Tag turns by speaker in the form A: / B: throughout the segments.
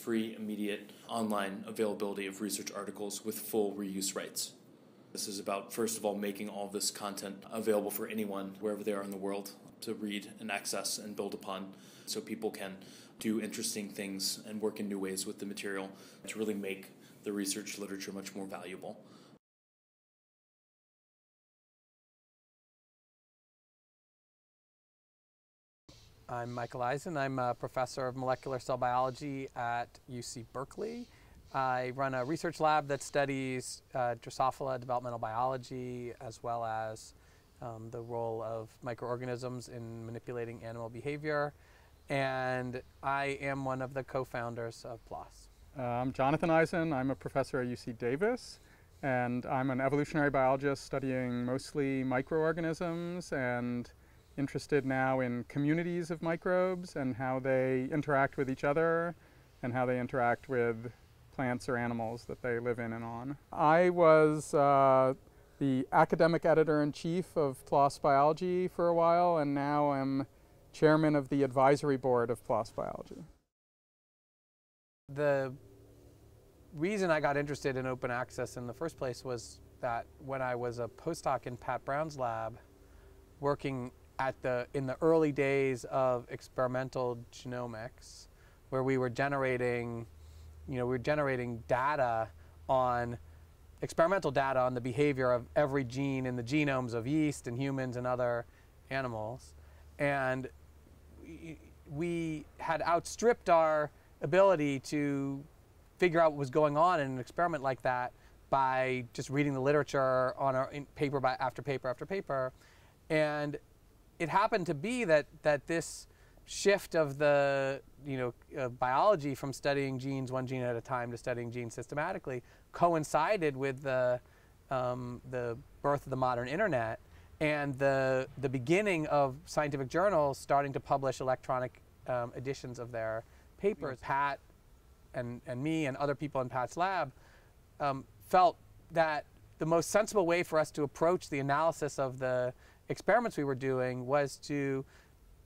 A: free, immediate online availability of research articles with full reuse rights. This is about, first of all, making all this content available for anyone, wherever they are in the world, to read and access and build upon so people can do interesting things and work in new ways with the material to really make the research literature much more valuable.
B: I'm Michael Eisen. I'm a professor of molecular cell biology at UC Berkeley. I run a research lab that studies uh, Drosophila developmental biology as well as um, the role of microorganisms in manipulating animal behavior. And I am one of the co-founders of PLOS.
C: Uh, I'm Jonathan Eisen. I'm a professor at UC Davis. And I'm an evolutionary biologist studying mostly microorganisms and interested now in communities of microbes and how they interact with each other and how they interact with plants or animals that they live in and on. I was uh, the academic editor-in-chief of PLOS Biology for a while and now I'm chairman of the advisory board of PLOS Biology.
B: The reason I got interested in open access in the first place was that when I was a postdoc in Pat Brown's lab, working at the in the early days of experimental genomics, where we were generating, you know, we were generating data on experimental data on the behavior of every gene in the genomes of yeast and humans and other animals, and we, had outstripped our ability to figure out what was going on in an experiment like that by just reading the literature on our paper by after paper after paper, and it happened to be that that this shift of the you know uh, biology from studying genes one gene at a time to studying genes systematically coincided with the um, the birth of the modern internet and the the beginning of scientific journals starting to publish electronic um, editions of their papers. Pat and and me and other people in Pat's lab um, felt that the most sensible way for us to approach the analysis of the experiments we were doing was to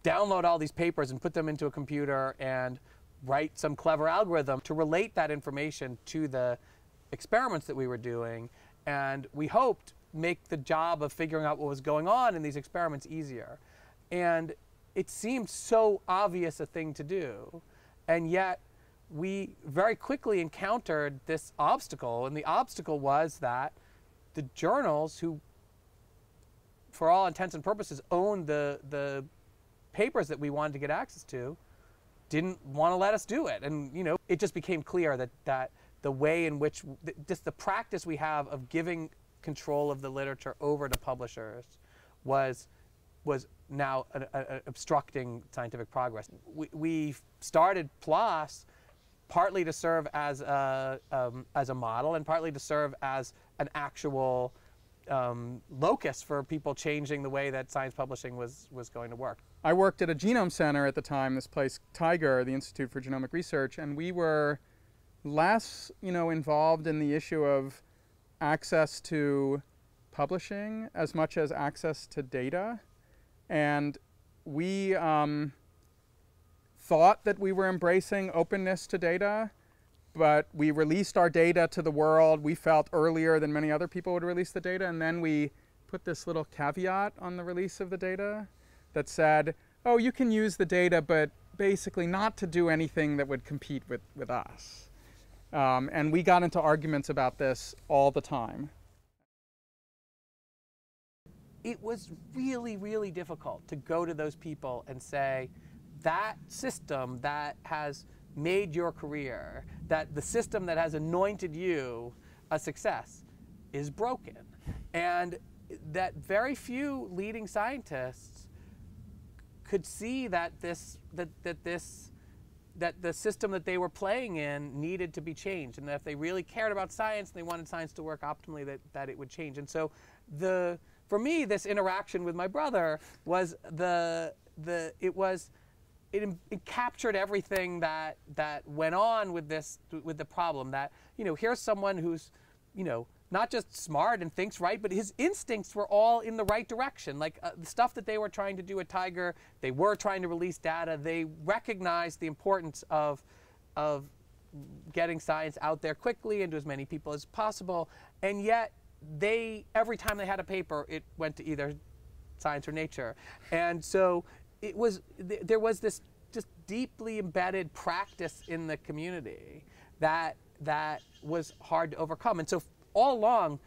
B: download all these papers and put them into a computer and write some clever algorithm to relate that information to the experiments that we were doing. And we hoped make the job of figuring out what was going on in these experiments easier. And it seemed so obvious a thing to do. And yet, we very quickly encountered this obstacle. And the obstacle was that the journals who for all intents and purposes, owned the, the papers that we wanted to get access to, didn't want to let us do it. And, you know, it just became clear that, that the way in which, just the practice we have of giving control of the literature over to publishers was, was now a, a, a obstructing scientific progress. We, we started PLOS partly to serve as a, um, as a model and partly to serve as an actual um, locus for people changing the way that science publishing was, was going to work.
C: I worked at a genome center at the time, this place, TIGR, the Institute for Genomic Research, and we were less you know, involved in the issue of access to publishing as much as access to data. And we um, thought that we were embracing openness to data, but we released our data to the world. We felt earlier than many other people would release the data, and then we put this little caveat on the release of the data that said, oh, you can use the data, but basically not to do anything that would compete with, with us. Um, and we got into arguments about this all the time.
B: It was really, really difficult to go to those people and say, that system that has made your career, that the system that has anointed you a success is broken. And that very few leading scientists could see that this that, that this that the system that they were playing in needed to be changed and that if they really cared about science and they wanted science to work optimally that, that it would change. And so the for me this interaction with my brother was the the it was it, it, captured everything that that went on with this with the problem that you know here's someone who's you know not just smart and thinks right but his instincts were all in the right direction like uh, the stuff that they were trying to do at TIGR they were trying to release data they recognized the importance of of getting science out there quickly and to as many people as possible. And yet, they every time they had a paper, it went to either science or nature. And so it was th- there was this just deeply embedded practice in the community that that was hard to overcome. And so all along,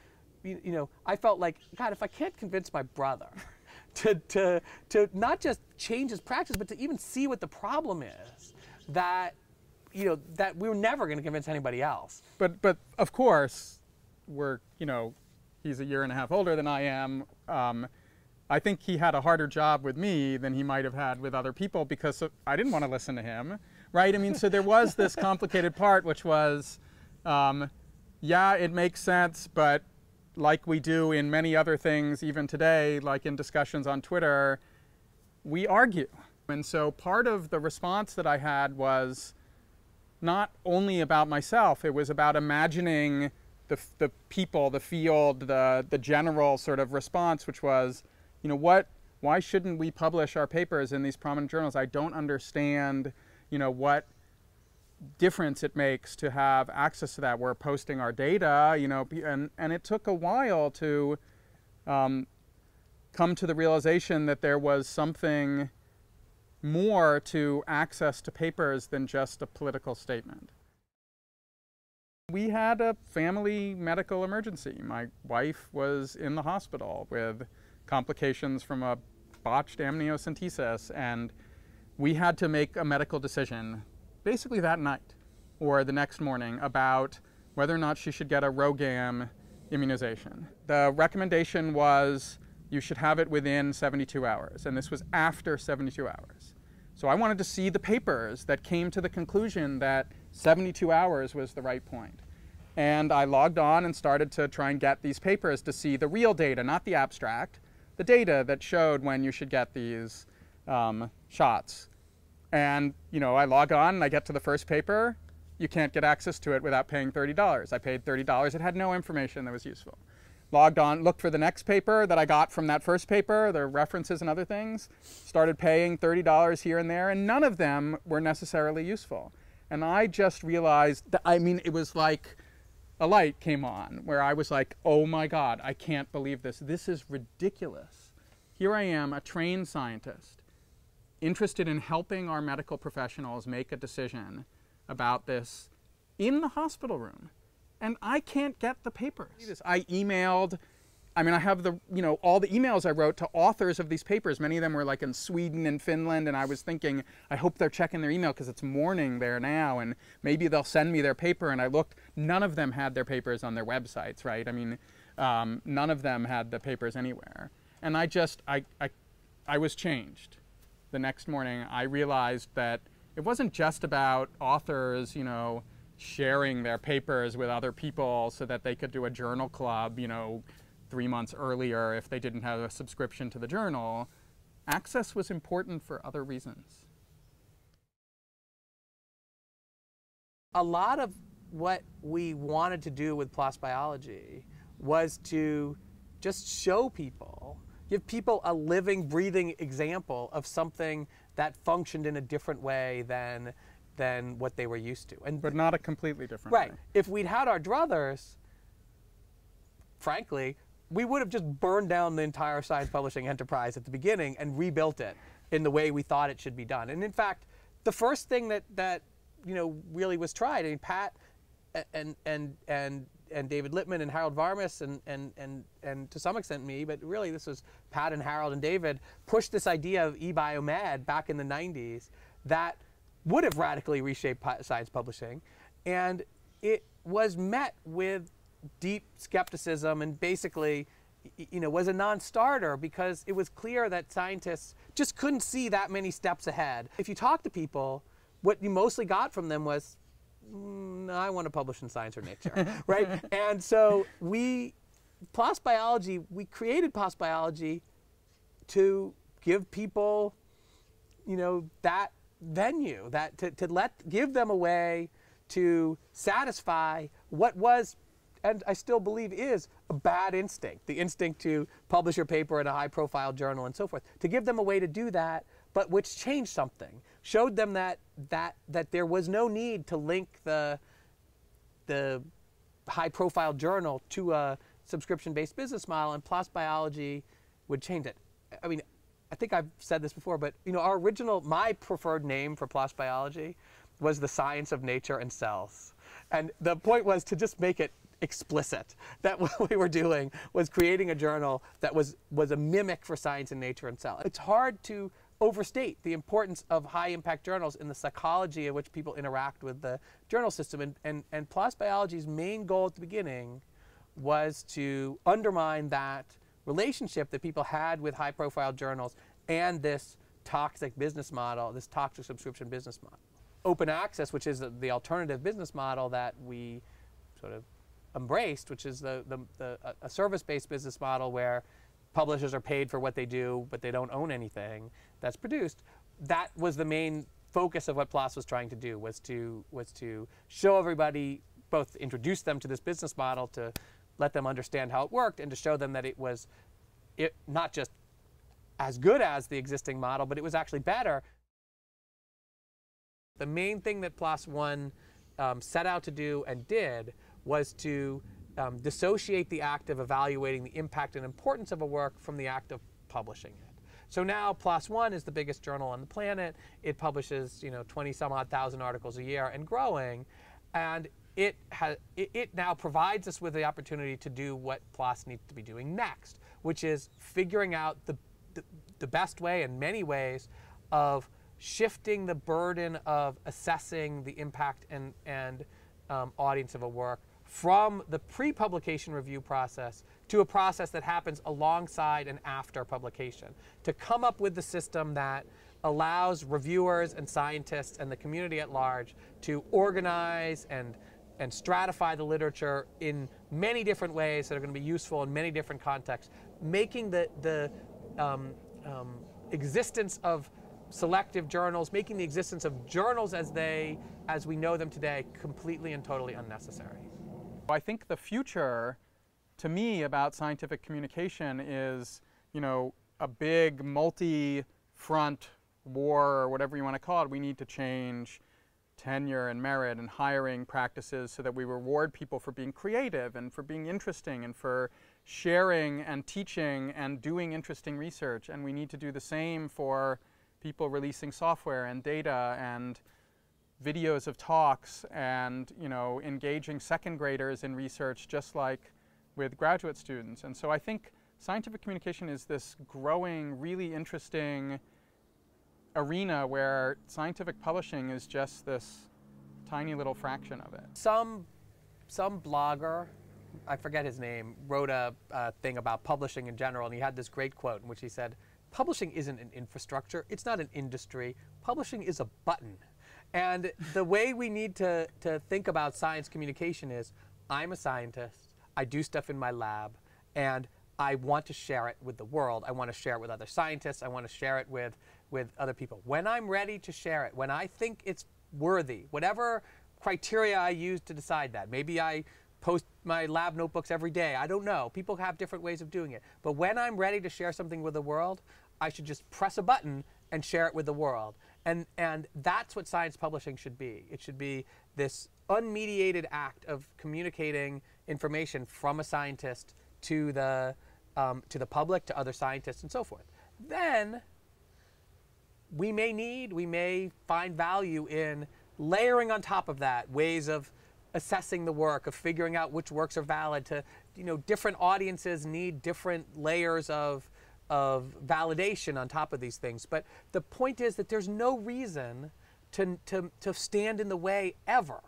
B: you, you know, I felt like God, if I can't convince my brother. To, to, to not just change his practice, but to even see what the problem is, that you know that we were never going to convince anybody else.
C: But but of course, we're you know, he's a year and a half older than I am. Um, I think he had a harder job with me than he might have had with other people because I didn't want to listen to him, right? I mean, so there was this complicated part, which was, um, yeah, it makes sense, but like we do in many other things, even today, like in discussions on Twitter, we argue. And so part of the response that I had was not only about myself, it was about imagining the, the people, the field, the, the general sort of response, which was, you know, what, why shouldn't we publish our papers in these prominent journals? I don't understand, you know, what difference it makes to have access to that. We're posting our data, you know, and, and it took a while to um, come to the realization that there was something more to access to papers than just a political statement. We had a family medical emergency. My wife was in the hospital with complications from a botched amniocentesis, and we had to make a medical decision basically that night or the next morning about whether or not she should get a RhoGAM immunization. The recommendation was you should have it within 72 hours, and this was after 72 hours. So I wanted to see the papers that came to the conclusion that 72 hours was the right point. And I logged on and started to try and get these papers to see the real data, not the abstract, the data that showed when you should get these um, shots. And you know, I log on and I get to the first paper. You can't get access to it without paying $30. I paid $30. It had no information that was useful. Logged on, looked for the next paper that I got from that first paper, the references and other things. Started paying $30 here and there, and none of them were necessarily useful. And I just realized that, I mean, it was like a light came on where I was like, oh my God, I can't believe this. This is ridiculous. Here I am, a trained scientist, interested in helping our medical professionals make a decision about this in the hospital room. And I can't get the papers. I emailed I mean, I have the, you know, all the emails I wrote to authors of these papers. Many of them were like in Sweden and Finland, and I was thinking, I hope they're checking their email because it's morning there now, and maybe they'll send me their paper. And I looked, none of them had their papers on their websites, right? I mean, um, none of them had the papers anywhere. And I just, I, I, I was changed. The next morning, I realized that it wasn't just about authors, you know, sharing their papers with other people so that they could do a journal club, you know, three months earlier if they didn't have a subscription to the journal, access was important for other reasons.
B: A lot of what we wanted to do with PLOS Biology was to just show people, give people a living, breathing example of something that functioned in a different way than than what they were used to.
C: And but not a completely different
B: right.
C: way.
B: If we'd had our druthers, frankly, we would have just burned down the entire science publishing enterprise at the beginning and rebuilt it in the way we thought it should be done. And in fact, the first thing that that you know really was tried. I mean, Pat and and and and David Lipman and Harold Varmus and and and and to some extent me, but really this was Pat and Harold and David pushed this idea of eBiomed back in the 90s that would have radically reshaped science publishing, and it was met with deep skepticism and basically you know was a non-starter because it was clear that scientists just couldn't see that many steps ahead. If you talk to people, what you mostly got from them was mm, I want to publish in Science or Nature, right? And so we PLOS Biology, we created PLOS Biology to give people you know that venue that to, to let give them a way to satisfy what was and I still believe is a bad instinct, the instinct to publish your paper in a high profile journal and so forth, to give them a way to do that, but which changed something. Showed them that that that there was no need to link the the high profile journal to a subscription based business model and PLOS Biology would change it. I mean, I think I've said this before, but you know, our original, my preferred name for PLOS Biology was the science of nature and cells. And the point was to just make it explicit that what we were doing was creating a journal that was, was a mimic for science and nature and cell. It's hard to overstate the importance of high impact journals in the psychology in which people interact with the journal system. And, and, and PLOS Biology's main goal at the beginning was to undermine that relationship that people had with high profile journals and this toxic business model, this toxic subscription business model. Open access, which is the alternative business model that we sort of embraced, which is the, the, the a service-based business model where publishers are paid for what they do, but they don't own anything that's produced. That was the main focus of what PLOS was trying to do, was to, was to show everybody, both introduce them to this business model, to let them understand how it worked, and to show them that it was it, not just as good as the existing model, but it was actually better. The main thing that PLOS One um, set out to do and did was to um, dissociate the act of evaluating the impact and importance of a work from the act of publishing it. So now PLOS One is the biggest journal on the planet. It publishes, you know, 20 some odd thousand articles a year and growing. And it, has, it, it now provides us with the opportunity to do what PLOS needs to be doing next, which is figuring out the, the, the best way in many ways of shifting the burden of assessing the impact and, and um, audience of a work from the pre-publication review process to a process that happens alongside and after publication to come up with the system that allows reviewers and scientists and the community at large to organize and and stratify the literature in many different ways that are going to be useful in many different contexts, making the, the um, um, existence of selective journals, making the existence of journals as they, as we know them today, completely and totally unnecessary.
C: I think the future, to me, about scientific communication is, you know, a big multi-front war or whatever you want to call it. We need to change tenure and merit and hiring practices so that we reward people for being creative and for being interesting and for sharing and teaching and doing interesting research. And we need to do the same for people releasing software and data and videos of talks and you know engaging second graders in research just like with graduate students. And so I think scientific communication is this growing, really interesting arena where scientific publishing is just this tiny little fraction of it.
B: Some, some blogger, I forget his name, wrote a, a thing about publishing in general, and he had this great quote in which he said, publishing isn't an infrastructure, it's not an industry, publishing is a button. And the way we need to, to think about science communication is, I'm a scientist, I do stuff in my lab, and I want to share it with the world. I want to share it with other scientists. I want to share it with with other people. When I'm ready to share it, when I think it's worthy, whatever criteria I use to decide that, maybe I post my lab notebooks every day. I don't know. People have different ways of doing it. But when I'm ready to share something with the world, I should just press a button and share it with the world. And, and that's what science publishing should be. It should be this unmediated act of communicating information from a scientist to the, um, to the public, to other scientists, and so forth. Then we may need, we may find value in layering on top of that ways of assessing the work, of figuring out which works are valid. To you know, different audiences need different layers of of validation on top of these things. But the point is that there's no reason to to to stand in the way ever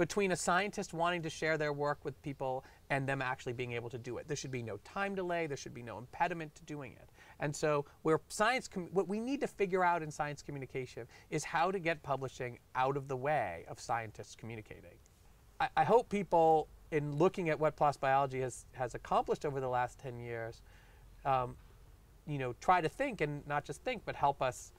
B: between a scientist wanting to share their work with people and them actually being able to do it. There should be no time delay. There should be no impediment to doing it. And so, where science, what we need to figure out in science communication is how to get publishing out of the way of scientists communicating. I, I hope people, in looking at what PLOS Biology has, has accomplished over the last 10 years, um, you know, try to think and not just think, but help us,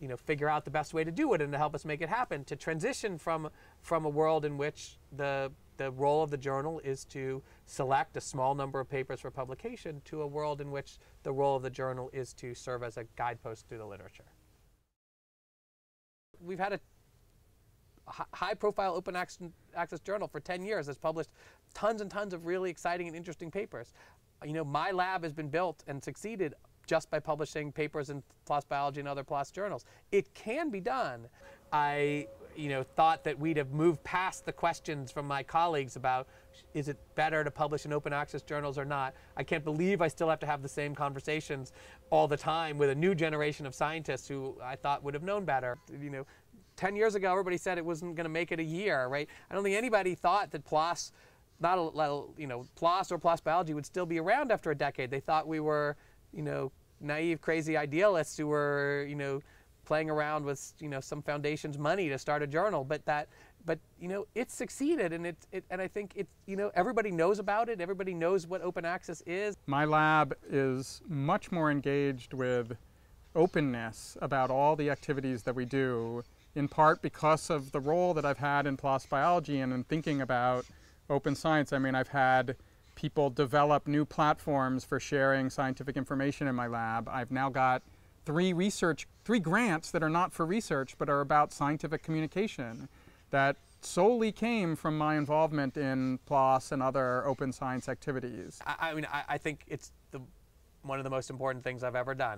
B: you know, figure out the best way to do it and to help us make it happen. To transition from from a world in which the the role of the journal is to select a small number of papers for publication to a world in which the role of the journal is to serve as a guidepost through the literature. we've had a high profile open access journal for 10 years that's published tons and tons of really exciting and interesting papers. You know, my lab has been built and succeeded just by publishing papers in PLOS Biology and other PLOS journals. It can be done. I you know, thought that we'd have moved past the questions from my colleagues about is it better to publish in open access journals or not. I can't believe I still have to have the same conversations all the time with a new generation of scientists who I thought would have known better. You know, 10 years ago, everybody said it wasn't going to make it a year, right? I don't think anybody thought that PLOS, not a, you know, PLOS or PLOS biology would still be around after a decade. They thought we were, you know, naive, crazy idealists who were, you know, playing around with you know some foundation's money to start a journal, but that but you know it succeeded and it, it and I think it you know everybody knows about it. Everybody knows what open access is.
C: My lab is much more engaged with openness about all the activities that we do, in part because of the role that I've had in PLOS biology and in thinking about open science. I mean, I've had people develop new platforms for sharing scientific information in my lab. I've now got three research, three grants that are not for research but are about scientific communication that solely came from my involvement in PLOS and other open science activities.
B: I, I mean, I, I think it's the, one of the most important things I've ever done.